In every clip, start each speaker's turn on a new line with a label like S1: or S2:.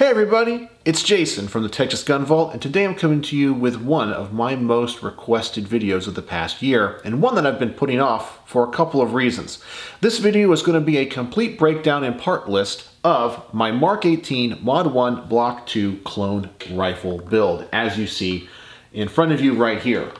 S1: Hey everybody, it's Jason from the Texas Gun Vault, and today I'm coming to you with one of my most requested videos of the past year, and one that I've been putting off for a couple of reasons. This video is going to be a complete breakdown and part list of my Mark 18 Mod 1 Block 2 clone rifle build, as you see in front of you right here.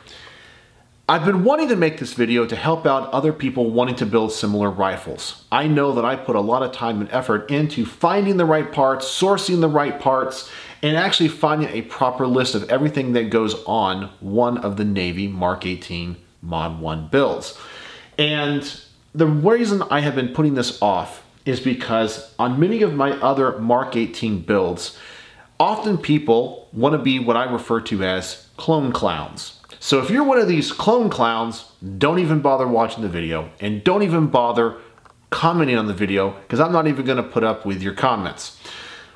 S1: I've been wanting to make this video to help out other people wanting to build similar rifles. I know that I put a lot of time and effort into finding the right parts, sourcing the right parts, and actually finding a proper list of everything that goes on one of the Navy Mark 18 Mod 1 builds. And the reason I have been putting this off is because on many of my other Mark 18 builds, often people want to be what I refer to as clone clowns. So if you're one of these clone clowns, don't even bother watching the video and don't even bother commenting on the video because I'm not even going to put up with your comments.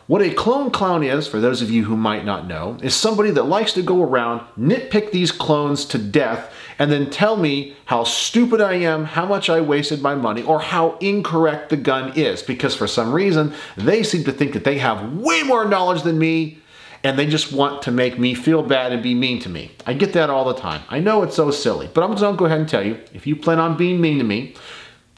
S1: What a clone clown is, for those of you who might not know, is somebody that likes to go around, nitpick these clones to death, and then tell me how stupid I am, how much I wasted my money, or how incorrect the gun is, because for some reason, they seem to think that they have way more knowledge than me, and they just want to make me feel bad and be mean to me. I get that all the time. I know it's so silly, but I'm just gonna go ahead and tell you, if you plan on being mean to me,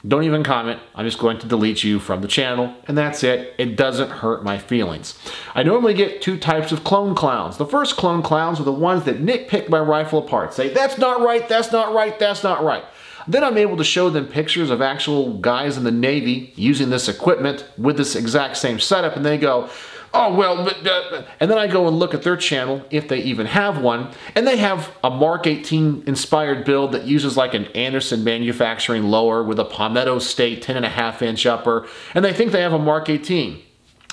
S1: don't even comment. I'm just going to delete you from the channel, and that's it. It doesn't hurt my feelings. I normally get two types of clone clowns. The first clone clowns are the ones that nitpick my rifle apart, say, that's not right, that's not right, that's not right. Then I'm able to show them pictures of actual guys in the Navy using this equipment with this exact same setup, and they go, oh, well, but, uh, and then I go and look at their channel, if they even have one, and they have a Mark 18 inspired build that uses like an Anderson manufacturing lower with a Palmetto State 10 and a half inch upper, and they think they have a Mark 18.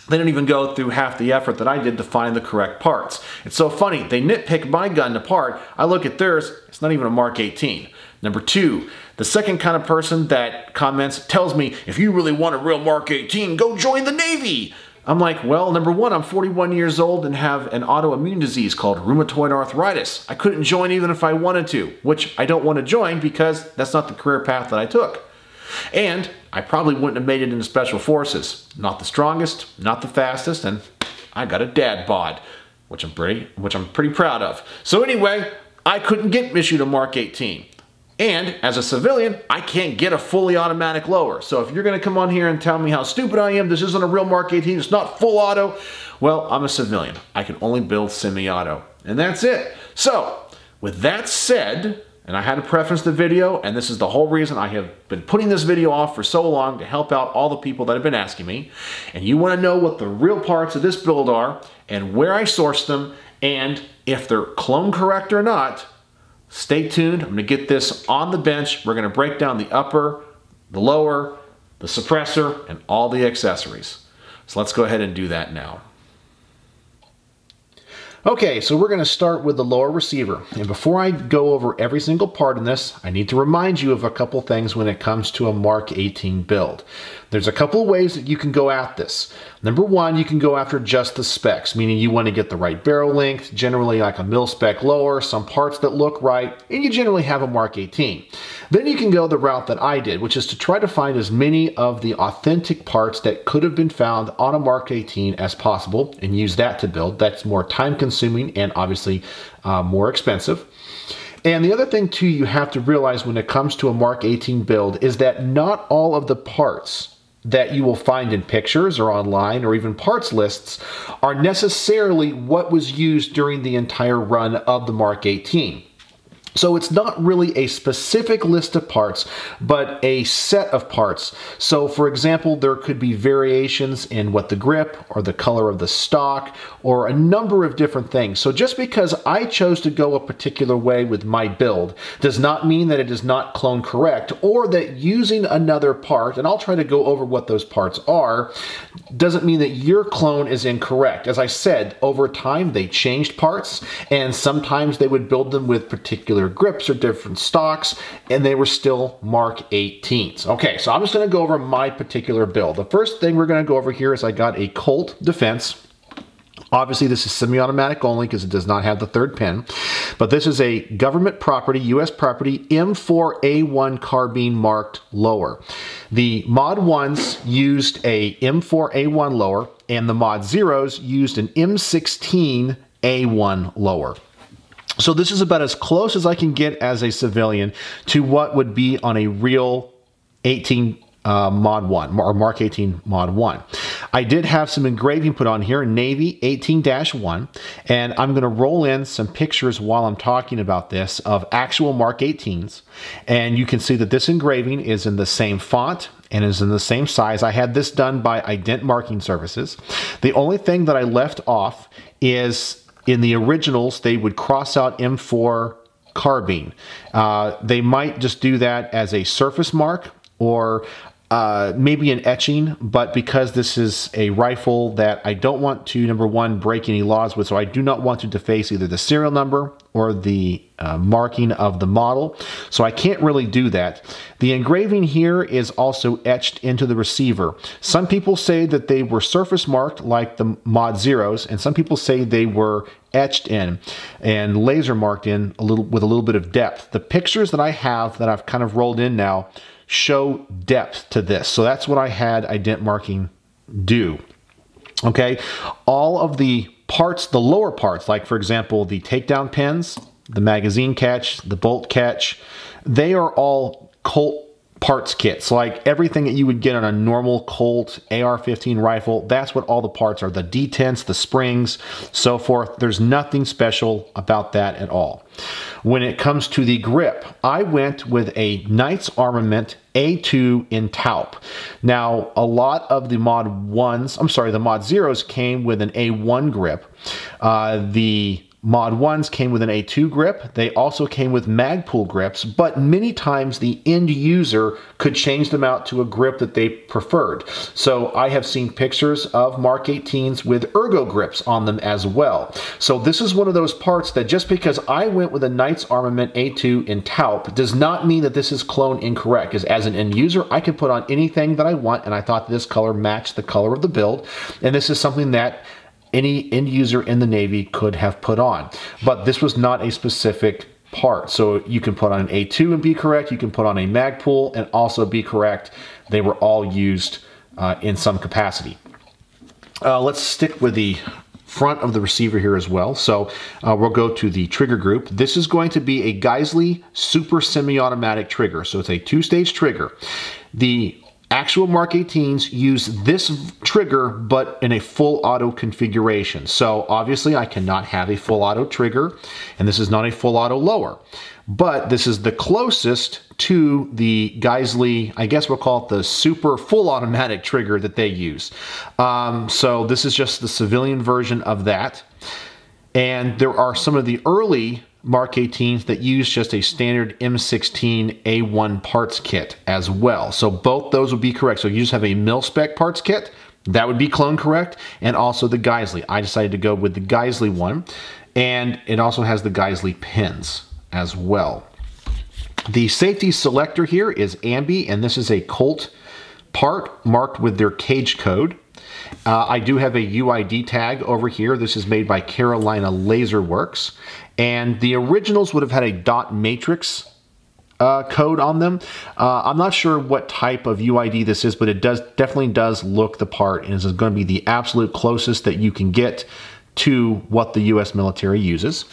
S1: They didn't even go through half the effort that I did to find the correct parts. It's so funny, they nitpick my gun apart, I look at theirs, it's not even a Mark 18. Number two, the second kind of person that comments tells me, if you really want a real Mark 18, go join the Navy. I'm like, well, number one, I'm 41 years old and have an autoimmune disease called rheumatoid arthritis. I couldn't join even if I wanted to, which I don't want to join because that's not the career path that I took. And I probably wouldn't have made it into special forces. Not the strongest, not the fastest, and I got a dad bod, which I'm pretty, which I'm pretty proud of. So anyway, I couldn't get issued a Mark 18. And as a civilian, I can't get a fully automatic lower. So if you're gonna come on here and tell me how stupid I am, this isn't a real Mark 18, it's not full auto, well, I'm a civilian. I can only build semi-auto. And that's it. So, with that said, and I had to preference the video, and this is the whole reason I have been putting this video off for so long to help out all the people that have been asking me. And you wanna know what the real parts of this build are, and where I source them, and if they're clone correct or not, Stay tuned. I'm going to get this on the bench. We're going to break down the upper, the lower, the suppressor, and all the accessories. So let's go ahead and do that now. Okay, so we're going to start with the lower receiver. And before I go over every single part in this, I need to remind you of a couple things when it comes to a Mark 18 build. There's a couple ways that you can go at this. Number one, you can go after just the specs, meaning you want to get the right barrel length, generally like a mil spec lower, some parts that look right, and you generally have a Mark 18. Then you can go the route that I did, which is to try to find as many of the authentic parts that could have been found on a Mark 18 as possible and use that to build. That's more time consuming and obviously uh, more expensive. And the other thing too you have to realize when it comes to a Mark 18 build is that not all of the parts that you will find in pictures or online or even parts lists are necessarily what was used during the entire run of the Mark 18. So it's not really a specific list of parts, but a set of parts. So for example, there could be variations in what the grip or the color of the stock or a number of different things. So just because I chose to go a particular way with my build does not mean that it is not clone correct or that using another part, and I'll try to go over what those parts are, doesn't mean that your clone is incorrect. As I said, over time they changed parts and sometimes they would build them with particular grips or different stocks, and they were still Mark 18s. Okay, so I'm just gonna go over my particular build. The first thing we're gonna go over here is I got a Colt Defense. Obviously, this is semi-automatic only because it does not have the third pin. But this is a government property, U.S. property, M4A1 carbine marked lower. The Mod 1s used a M4A1 lower, and the Mod Zeros used an M16A1 lower. So this is about as close as I can get as a civilian to what would be on a real 18 uh, Mod 1 or Mark 18 Mod 1. I did have some engraving put on here, Navy 18-1, and I'm going to roll in some pictures while I'm talking about this of actual Mark 18s. And you can see that this engraving is in the same font and is in the same size. I had this done by Ident Marking Services. The only thing that I left off is in the originals, they would cross out M4 carbine. Uh, they might just do that as a surface mark or uh, maybe an etching, but because this is a rifle that I don't want to, number one, break any laws with, so I do not want to deface either the serial number or the uh, marking of the model. So I can't really do that. The engraving here is also etched into the receiver. Some people say that they were surface marked like the Mod Zeros, and some people say they were etched in and laser marked in a little with a little bit of depth. The pictures that I have that I've kind of rolled in now show depth to this. So that's what I had ident marking do. Okay, all of the parts, the lower parts, like for example, the takedown pins, the magazine catch, the bolt catch, they are all Colt parts kits, like everything that you would get on a normal Colt AR-15 rifle. That's what all the parts are, the detents, the springs, so forth. There's nothing special about that at all. When it comes to the grip, I went with a Knights Armament A2 in taupe. Now, a lot of the Mod 1s, I'm sorry, the Mod Zeros came with an A1 grip. Uh, the Mod 1s came with an A2 grip. They also came with Magpul grips, but many times the end user could change them out to a grip that they preferred. So I have seen pictures of Mark 18s with ergo grips on them as well. So this is one of those parts that just because I went with a Knights Armament A2 in taupe does not mean that this is clone incorrect. Because as an end user, I can put on anything that I want, and I thought this color matched the color of the build. And this is something that any end user in the Navy could have put on. But this was not a specific part. So you can put on an A2 and be correct. You can put on a Magpul and also be correct. They were all used uh, in some capacity. Uh, let's stick with the front of the receiver here as well. So uh, we'll go to the trigger group. This is going to be a Geissele super semi-automatic trigger. So it's a two-stage trigger. The Actual Mark 18s use this trigger, but in a full auto configuration. So obviously I cannot have a full auto trigger, and this is not a full auto lower. But this is the closest to the Geissele, I guess we'll call it the super full automatic trigger that they use. Um, so this is just the civilian version of that. And there are some of the early Mark 18s that use just a standard M16 A1 parts kit as well. So both those would be correct. So you just have a mil-spec parts kit, that would be clone correct, and also the Geissele. I decided to go with the Geissele one, and it also has the Geissele pins as well. The safety selector here is Ambi, and this is a Colt part marked with their cage code. Uh, I do have a UID tag over here. This is made by Carolina Laser Works. And the originals would have had a dot matrix uh, code on them. Uh, I'm not sure what type of UID this is, but it does definitely does look the part and is going to be the absolute closest that you can get to what the U.S. military uses.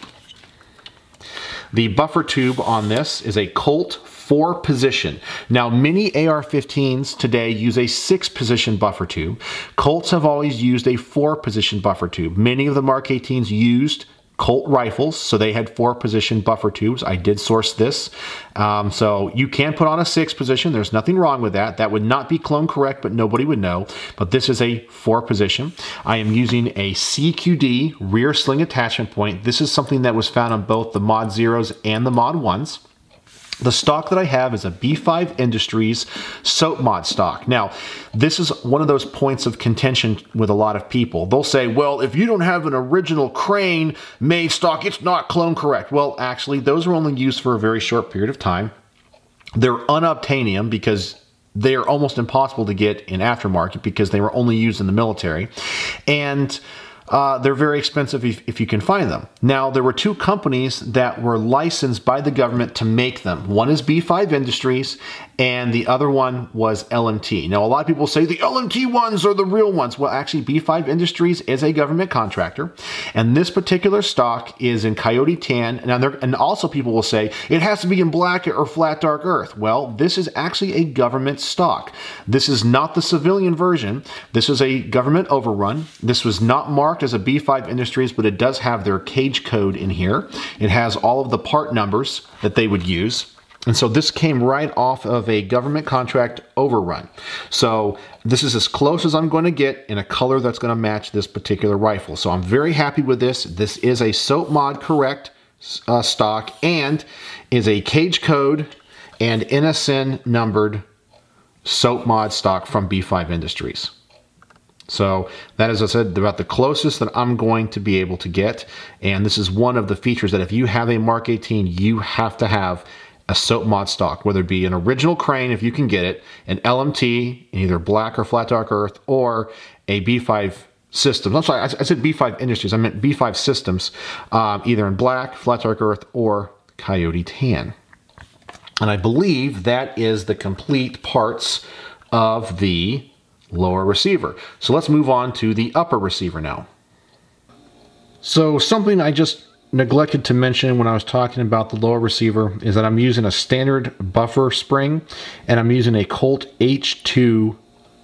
S1: The buffer tube on this is a Colt four position. Now, many AR-15s today use a six position buffer tube. Colts have always used a four position buffer tube. Many of the Mark 18s used Colt rifles, so they had four position buffer tubes. I did source this. Um, so you can put on a six position. There's nothing wrong with that. That would not be clone correct, but nobody would know. But this is a four position. I am using a CQD rear sling attachment point. This is something that was found on both the Mod Zeros and the Mod 1s. The stock that I have is a B5 Industries SOPMOD stock. Now, this is one of those points of contention with a lot of people. They'll say, well, if you don't have an original crane made stock, it's not clone correct. Well, actually, those are only used for a very short period of time. They're unobtainium because they are almost impossible to get in aftermarket because they were only used in the military. And uh, they're very expensive if, if, you can find them. Now, there were two companies that were licensed by the government to make them. One is B5 Industries, and the other one was LMT. Now, a lot of people say the LMT ones are the real ones. Well, actually, B5 Industries is a government contractor, and this particular stock is in Coyote Tan. And, and also, people will say it has to be in black or flat dark earth. Well, this is actually a government stock. This is not the civilian version. This is a government overrun. This was not marked as a B5 Industries, but it does have their cage code in here. It has all of the part numbers that they would use. And so this came right off of a government contract overrun. So this is as close as I'm going to get in a color that's going to match this particular rifle. So I'm very happy with this. This is a SOPMOD correct uh, stock and is a cage code and NSN numbered SOPMOD stock from B5 Industries. So that, as I said, about the closest that I'm going to be able to get. And this is one of the features that if you have a Mark 18, you have to have a SOPMOD stock, whether it be an original crane, if you can get it, an LMT in either black or flat dark earth, or a B5 systems. I'm sorry, I, said B5 Industries. I meant B5 Systems, um, either in black, flat dark earth, or coyote tan. And I believe that is the complete parts of the lower receiver. So let's move on to the upper receiver now. So something I just neglected to mention when I was talking about the lower receiver is that I'm using a standard buffer spring and I'm using a Colt H2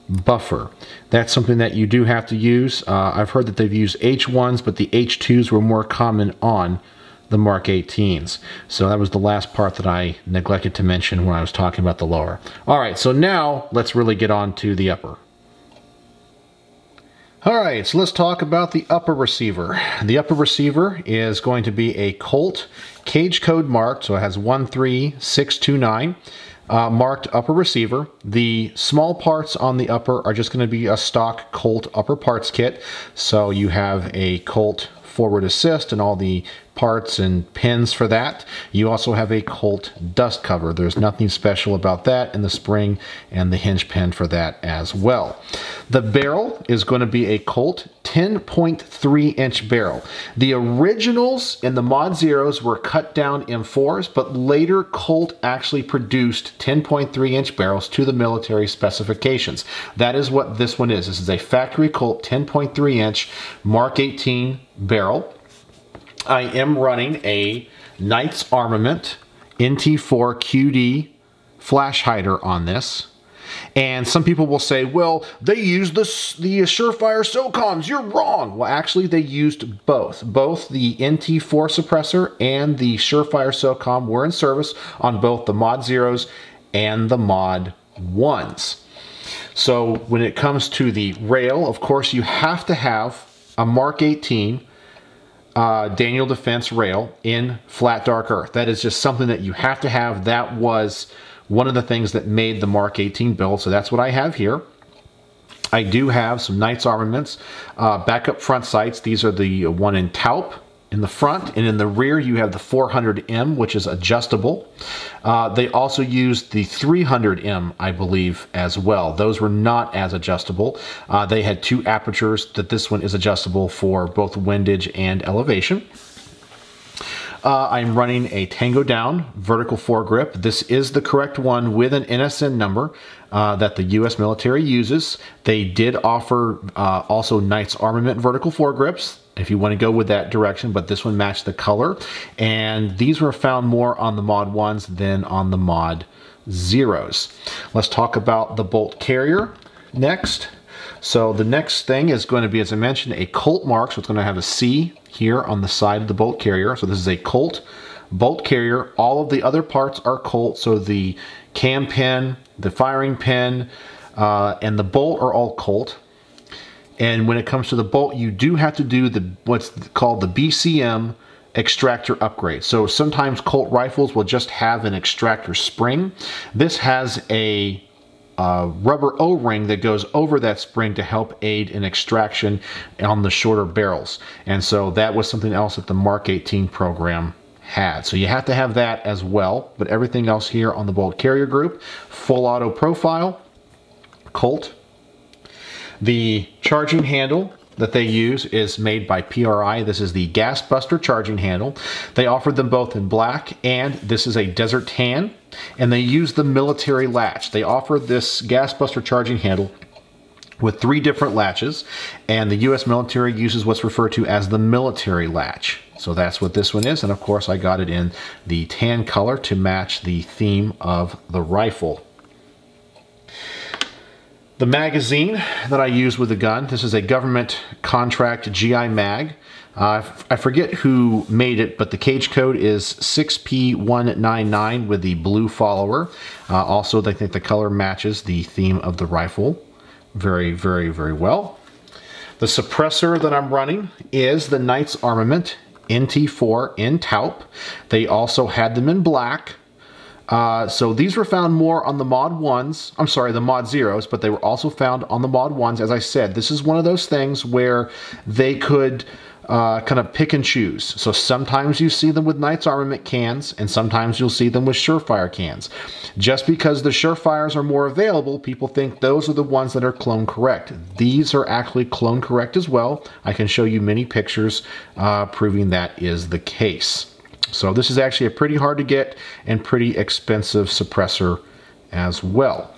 S1: buffer. That's something that you do have to use. Uh, I've heard that they've used H1s, but the H2s were more common on the Mark 18s. So that was the last part that I neglected to mention when I was talking about the lower. All right, so now let's really get on to the upper. All right, so let's talk about the upper receiver. The upper receiver is going to be a Colt cage code marked, so it has 13629 uh, marked upper receiver. The small parts on the upper are just going to be a stock Colt upper parts kit. So you have a Colt forward assist and all the parts and pins for that. You also have a Colt dust cover. There's nothing special about that and the spring and the hinge pin for that as well. The barrel is going to be a Colt 10.3 inch barrel. The originals and the Mod Zeros were cut down M4s, but later Colt actually produced 10.3 inch barrels to the military specifications. That is what this one is. This is a factory Colt 10.3 inch Mark 18 barrel. I am running a Knights Armament NT4 QD flash hider on this. And some people will say, well, they used the, the Surefire SOCOMs. You're wrong. Well, actually, they used both. Both the NT4 suppressor and the Surefire SOCOM were in service on both the Mod Zeros and the Mod 1s. So when it comes to the rail, of course, you have to have a Mark 18 uh, Daniel Defense rail in flat dark earth. That is just something that you have to have. That was one of the things that made the Mark 18 build. So that's what I have here. I do have some Knights armaments, uh, backup front sights. These are the one in taupe in the front and in the rear you have the 400M which is adjustable. Uh, they also used the 300M I believe as well. Those were not as adjustable. Uh, they had two apertures that this one is adjustable for both windage and elevation. Uh, I'm running a Tango Down vertical foregrip. This is the correct one with an NSN number uh, that the U.S. military uses. They did offer uh, also Knights Armament vertical foregrips if you want to go with that direction, but this one matched the color. And these were found more on the Mod 1s than on the Mod Zeros. Let's talk about the bolt carrier next. So the next thing is going to be, as I mentioned, a Colt mark. So it's going to have a C here on the side of the bolt carrier. So this is a Colt bolt carrier. All of the other parts are Colt. So the cam pin, the firing pin, uh, and the bolt are all Colt. And when it comes to the bolt, you do have to do the what's called the BCM extractor upgrade. So sometimes Colt rifles will just have an extractor spring. This has a uh, rubber O-ring that goes over that spring to help aid in extraction on the shorter barrels. And so that was something else that the Mark 18 program had. So you have to have that as well, but everything else here on the bolt carrier group, full auto profile, Colt. The charging handle that they use is made by PRI. This is the Gas Buster charging handle. They offered them both in black and this is a desert tan and they use the military latch. They offer this Gas Buster charging handle with three different latches and the US military uses what's referred to as the military latch. So that's what this one is and of course I got it in the tan color to match the theme of the rifle. The magazine that I use with the gun, this is a government contract GI mag. Uh, I forget who made it, but the cage code is 6P199 with the blue follower. Uh, also, I think the color matches the theme of the rifle very, very, very well. The suppressor that I'm running is the Knights Armament NT4 in taupe. They also had them in black. Uh, so these were found more on the mod 1s, I'm sorry, the mod 0s, but they were also found on the mod 1s. As I said, this is one of those things where they could uh, kind of pick and choose. So sometimes you see them with Knights Armament cans, and sometimes you'll see them with Surefire cans. Just because the Surefires are more available, people think those are the ones that are clone correct. These are actually clone correct as well. I can show you many pictures uh, proving that is the case. So this is actually a pretty hard to get and pretty expensive suppressor as well.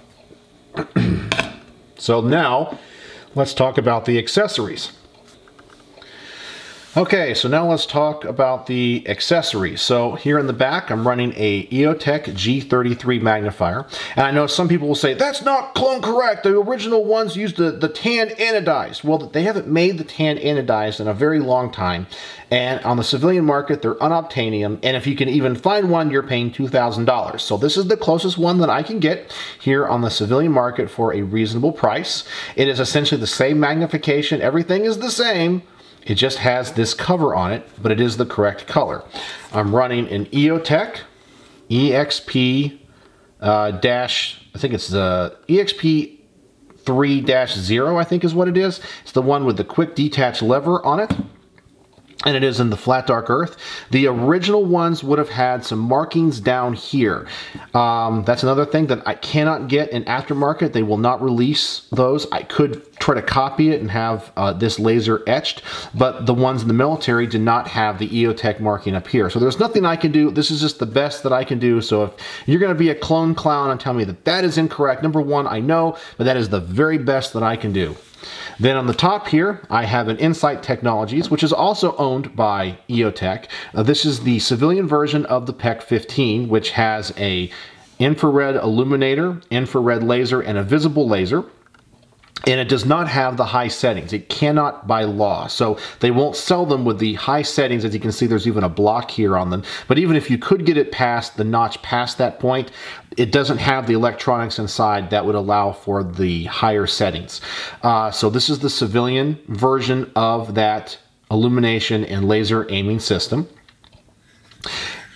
S1: so now let's talk about the accessories. Okay, so now let's talk about the accessories. So here in the back, I'm running a EOTech G33 magnifier. And I know some people will say, that's not clone correct. The original ones used the, the tan anodized. Well, they haven't made the tan anodized in a very long time. And on the civilian market, they're unobtainium. And if you can even find one, you're paying $2,000. So this is the closest one that I can get here on the civilian market for a reasonable price. It is essentially the same magnification. Everything is the same it just has this cover on it, but it is the correct color. I'm running an EOTech EXP uh, dash, I think it's the EXP 3-0, I think is what it is. It's the one with the quick detach lever on it and it is in the flat dark earth. The original ones would have had some markings down here. Um, that's another thing that I cannot get in aftermarket. They will not release those. I could try to copy it and have uh, this laser etched, but the ones in the military did not have the EOTech marking up here. So there's nothing I can do. This is just the best that I can do. So if you're going to be a clone clown and tell me that that is incorrect, number one, I know, but that is the very best that I can do. Then on the top here, I have an Insight Technologies, which is also owned by EOTech. Uh, this is the civilian version of the PEQ 15, which has a infrared illuminator, infrared laser, and a visible laser and it does not have the high settings. It cannot by law. So they won't sell them with the high settings. As you can see, there's even a block here on them. But even if you could get it past the notch past that point, it doesn't have the electronics inside that would allow for the higher settings. Uh, so this is the civilian version of that illumination and laser aiming system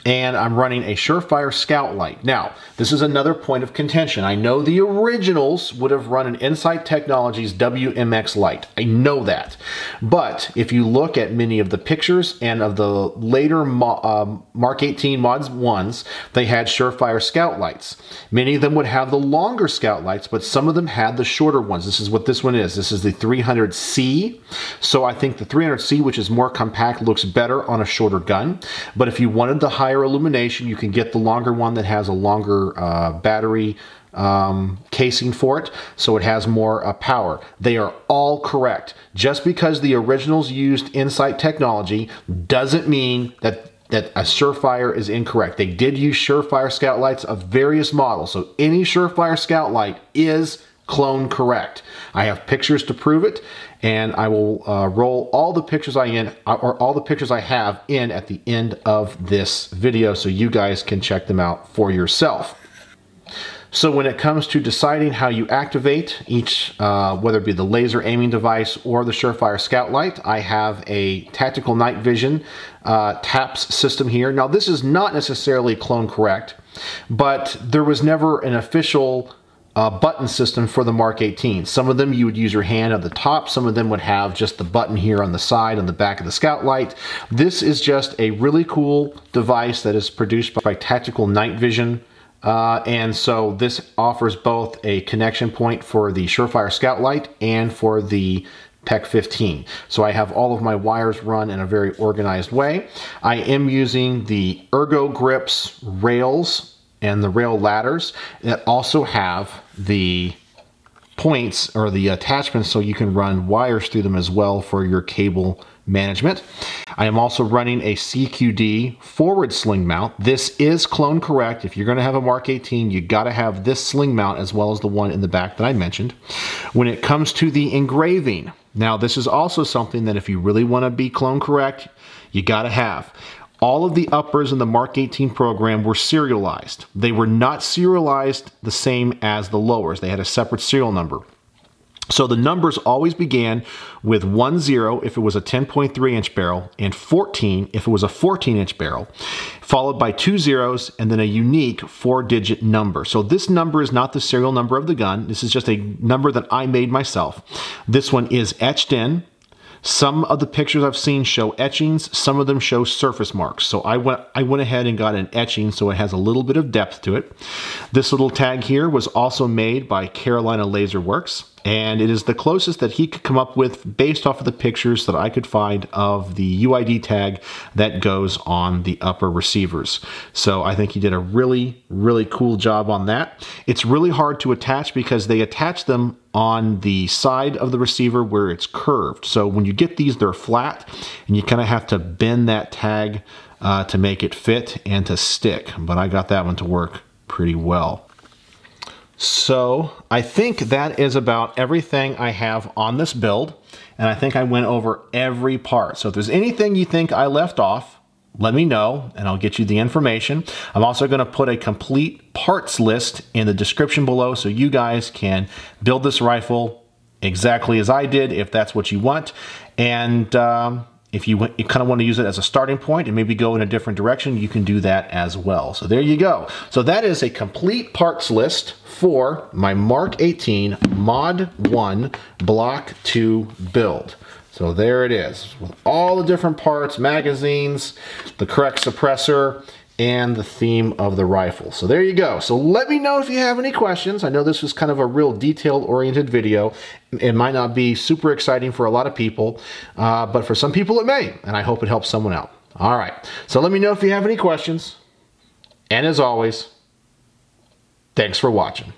S1: and I'm running a Surefire Scout Light. Now, this is another point of contention. I know the originals would have run an Insight Technologies WMX light. I know that. But if you look at many of the pictures and of the later uh, Mark 18 Mods 1s, they had Surefire Scout Lights. Many of them would have the longer Scout Lights, but some of them had the shorter ones. This is what this one is. This is the 300C. So I think the 300C, which is more compact, looks better on a shorter gun. But if you wanted the higher higher illumination. You can get the longer one that has a longer uh, battery um, casing for it, so it has more uh, power. They are all correct. Just because the originals used Insight technology doesn't mean that that a Surefire is incorrect. They did use Surefire scout lights of various models, so any Surefire scout light is clone correct. I have pictures to prove it, and I will uh, roll all the pictures I in or all the pictures I have in at the end of this video so you guys can check them out for yourself. So when it comes to deciding how you activate each, uh, whether it be the laser aiming device or the Surefire Scout Light, I have a Tactical Night Vision uh, TAPS system here. Now this is not necessarily clone correct, but there was never an official uh, button system for the Mark 18. Some of them you would use your hand at the top, some of them would have just the button here on the side on the back of the Scout Light. This is just a really cool device that is produced by Tactical Night Vision. Uh, and so this offers both a connection point for the Surefire Scout Light and for the PEQ 15. So I have all of my wires run in a very organized way. I am using the Ergo Grips rails and the rail ladders that also have the points or the attachments so you can run wires through them as well for your cable management. I am also running a CQD forward sling mount. This is clone correct. If you're going to have a Mark 18, you got to have this sling mount as well as the one in the back that I mentioned. When it comes to the engraving, now this is also something that if you really want to be clone correct, you got to have. All of the uppers in the Mark 18 program were serialized. They were not serialized the same as the lowers. They had a separate serial number. So the numbers always began with 1 0 if it was a 10.3 inch barrel and 14 if it was a 14 inch barrel, followed by two zeros and then a unique four digit number. So this number is not the serial number of the gun. This is just a number that I made myself. This one is etched in. Some of the pictures I've seen show etchings, some of them show surface marks. So I went, I went ahead and got an etching so it has a little bit of depth to it. This little tag here was also made by Carolina Laser Works and it is the closest that he could come up with based off of the pictures that I could find of the UID tag that goes on the upper receivers. So I think he did a really, really cool job on that. It's really hard to attach because they attach them on the side of the receiver where it's curved. So when you get these, they're flat and you kind of have to bend that tag uh, to make it fit and to stick. But I got that one to work pretty well. So I think that is about everything I have on this build. And I think I went over every part. So if there's anything you think I left off, let me know and I'll get you the information. I'm also going to put a complete parts list in the description below so you guys can build this rifle exactly as I did if that's what you want. And um, if you, you kind of want to use it as a starting point and maybe go in a different direction, you can do that as well. So there you go. So that is a complete parts list for my Mark 18 Mod 1 Block 2 build. So there it is, with all the different parts, magazines, the correct suppressor, and the theme of the rifle. So there you go. So let me know if you have any questions. I know this was kind of a real detail-oriented video. It might not be super exciting for a lot of people, uh, but for some people it may, and I hope it helps someone out. All right, so let me know if you have any questions. And as always, thanks for watching.